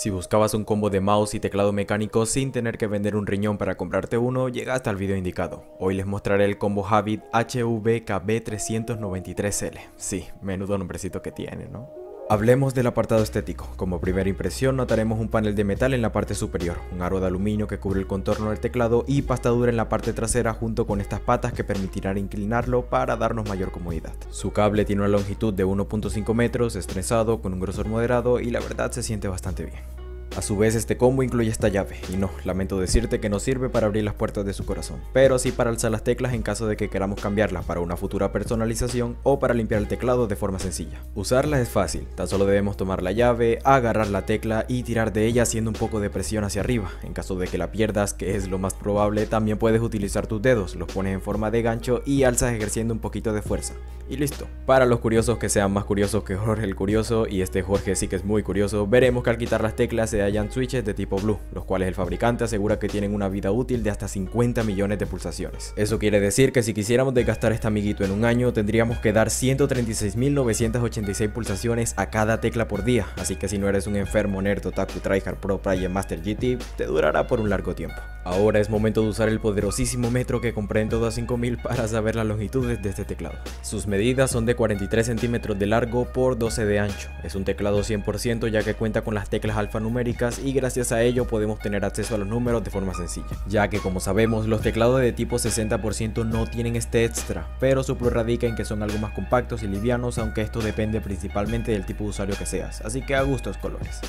Si buscabas un combo de mouse y teclado mecánico sin tener que vender un riñón para comprarte uno, llegaste al video indicado. Hoy les mostraré el combo Habit HVKB393L. Sí, menudo nombrecito que tiene, ¿no? Hablemos del apartado estético. Como primera impresión notaremos un panel de metal en la parte superior, un aro de aluminio que cubre el contorno del teclado y pasta dura en la parte trasera junto con estas patas que permitirán inclinarlo para darnos mayor comodidad. Su cable tiene una longitud de 1.5 metros, estresado, con un grosor moderado y la verdad se siente bastante bien. A su vez este combo incluye esta llave, y no, lamento decirte que no sirve para abrir las puertas de su corazón, pero sí para alzar las teclas en caso de que queramos cambiarlas para una futura personalización o para limpiar el teclado de forma sencilla. Usarla es fácil, tan solo debemos tomar la llave, agarrar la tecla y tirar de ella haciendo un poco de presión hacia arriba. En caso de que la pierdas, que es lo más probable, también puedes utilizar tus dedos, los pones en forma de gancho y alzas ejerciendo un poquito de fuerza. Y listo. Para los curiosos que sean más curiosos que Jorge el Curioso, y este Jorge sí que es muy curioso, veremos que al quitar las teclas se hallan switches de tipo Blue, los cuales el fabricante asegura que tienen una vida útil de hasta 50 millones de pulsaciones. Eso quiere decir que si quisiéramos desgastar este amiguito en un año, tendríamos que dar 136.986 pulsaciones a cada tecla por día, así que si no eres un enfermo nerd otaku tryhard pro player master GT, te durará por un largo tiempo. Ahora es momento de usar el poderosísimo metro que compré en todo a 5000 para saber las longitudes de este teclado. Sus medidas son de 43 centímetros de largo por 12 de ancho. Es un teclado 100% ya que cuenta con las teclas alfanuméricas y gracias a ello podemos tener acceso a los números de forma sencilla. Ya que como sabemos los teclados de tipo 60% no tienen este extra, pero su plus radica en que son algo más compactos y livianos aunque esto depende principalmente del tipo de usuario que seas, así que a gustos colores.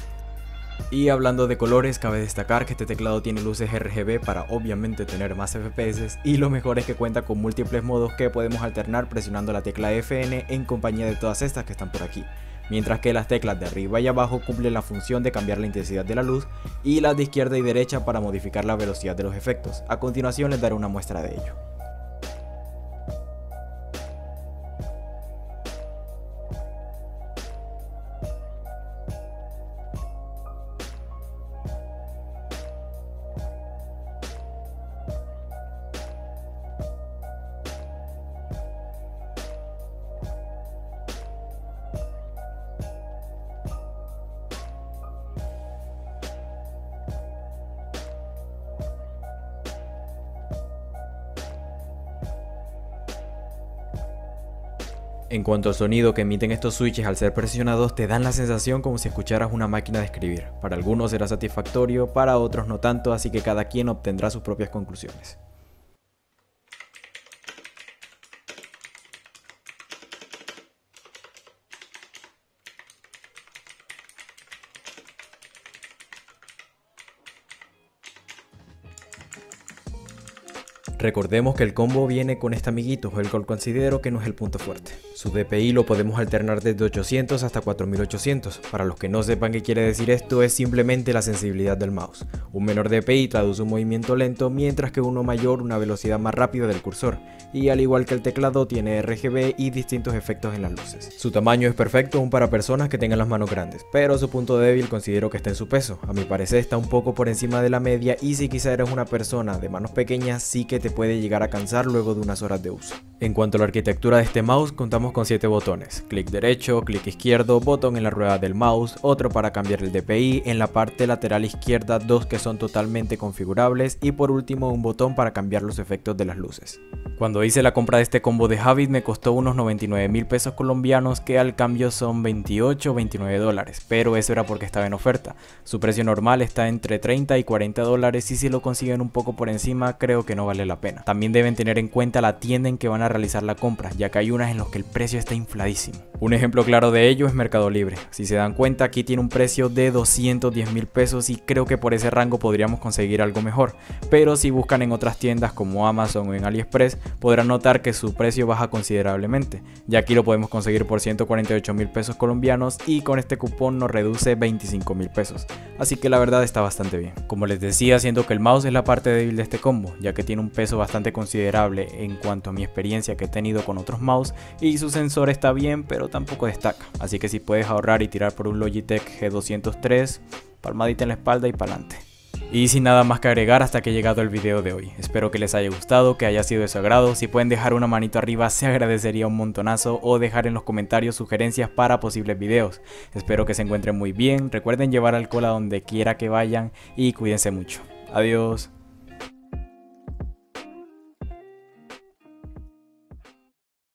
Y hablando de colores, cabe destacar que este teclado tiene luces RGB para obviamente tener más FPS y lo mejor es que cuenta con múltiples modos que podemos alternar presionando la tecla FN en compañía de todas estas que están por aquí. Mientras que las teclas de arriba y abajo cumplen la función de cambiar la intensidad de la luz y las de izquierda y derecha para modificar la velocidad de los efectos. A continuación les daré una muestra de ello. En cuanto al sonido que emiten estos switches al ser presionados, te dan la sensación como si escucharas una máquina de escribir. Para algunos será satisfactorio, para otros no tanto, así que cada quien obtendrá sus propias conclusiones. Recordemos que el combo viene con este amiguito, el cual considero que no es el punto fuerte. Su DPI lo podemos alternar desde 800 hasta 4800. Para los que no sepan qué quiere decir esto, es simplemente la sensibilidad del mouse. Un menor DPI traduce un movimiento lento, mientras que uno mayor una velocidad más rápida del cursor. Y al igual que el teclado, tiene RGB y distintos efectos en las luces. Su tamaño es perfecto aún para personas que tengan las manos grandes, pero su punto débil considero que está en su peso. A mi parecer está un poco por encima de la media y si quizá eres una persona de manos pequeñas, sí que te puede llegar a cansar luego de unas horas de uso. En cuanto a la arquitectura de este mouse, contamos con 7 botones, clic derecho, clic izquierdo, botón en la rueda del mouse, otro para cambiar el DPI, en la parte lateral izquierda dos que son totalmente configurables. Y por último un botón para cambiar los efectos de las luces. Cuando hice la compra de este combo de Habit me costó unos 99 mil pesos colombianos que al cambio son 28 o 29 dólares, pero eso era porque estaba en oferta. Su precio normal está entre 30 y 40 dólares y si lo consiguen un poco por encima creo que no vale la pena. También deben tener en cuenta la tienda en que van a realizar la compra, ya que hay unas en las que el precio está infladísimo. Un ejemplo claro de ello es Mercado Libre. Si se dan cuenta aquí tiene un precio de 210 mil pesos y creo que por ese rango podríamos conseguir algo mejor. Pero si buscan en otras tiendas como Amazon o en AliExpress podrán notar que su precio baja considerablemente. Ya aquí lo podemos conseguir por 148 mil pesos colombianos y con este cupón nos reduce 25 mil pesos. Así que la verdad está bastante bien. Como les decía, siento que el mouse es la parte débil de este combo, ya que tiene un peso bastante considerable en cuanto a mi experiencia que he tenido con otros mouse y su sensor está bien pero tampoco destaca. Así que si puedes ahorrar y tirar por un Logitech G203, palmadita en la espalda y pa'lante. Y sin nada más que agregar hasta que he llegado el video de hoy. Espero que les haya gustado, que haya sido de su agrado. Si pueden dejar una manito arriba se agradecería un montonazo o dejar en los comentarios sugerencias para posibles videos. Espero que se encuentren muy bien. Recuerden llevar alcohol a donde quiera que vayan y cuídense mucho. Adiós.